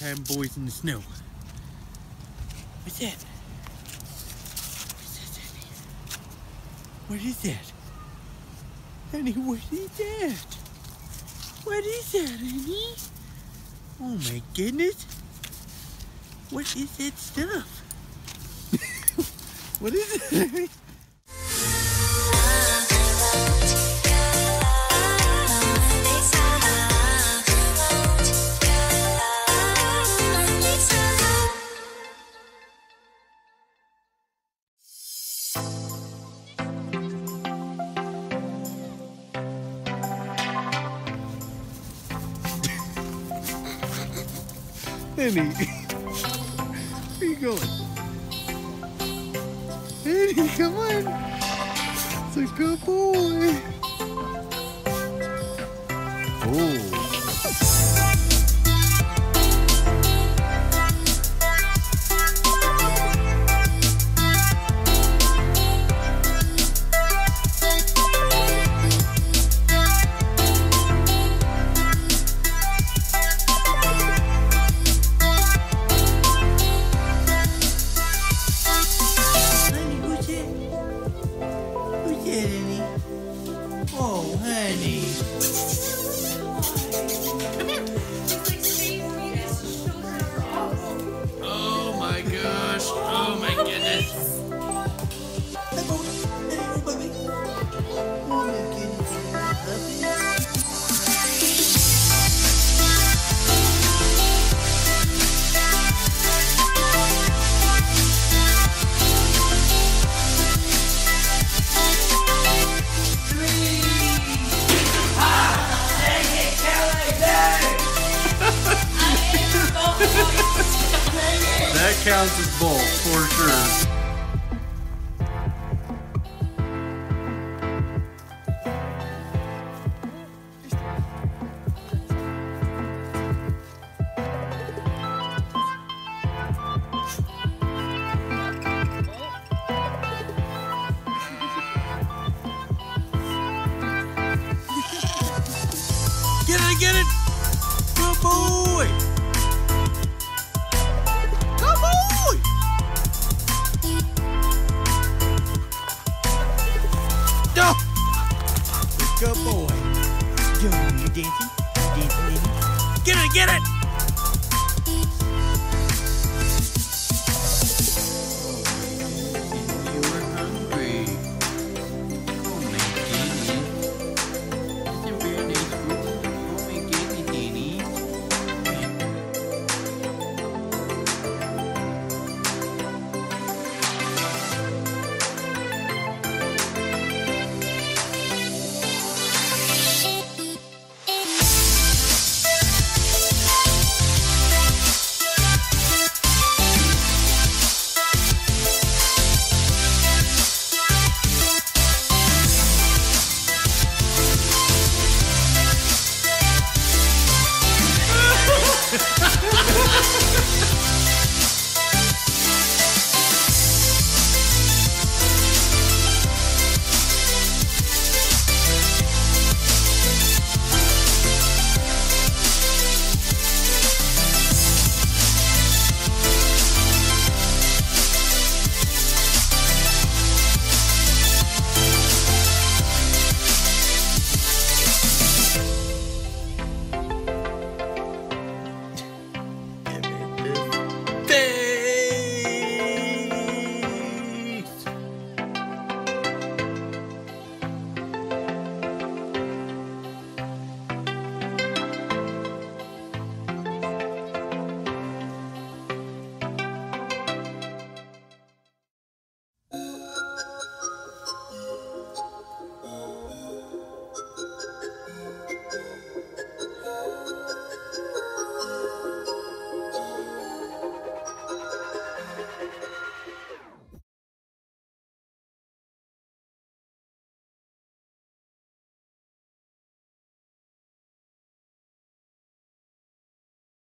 time boys in the snow. What's that? What's that? What is that? Honey, what is that? What is that, honey? Oh my goodness. What is that stuff? what is it? Penny. Where you going? Penny, come on. It's a good boy. Oh. Counts as both, for sure. Get it, get it! boy. Dancing? Dancing. Get it, get it!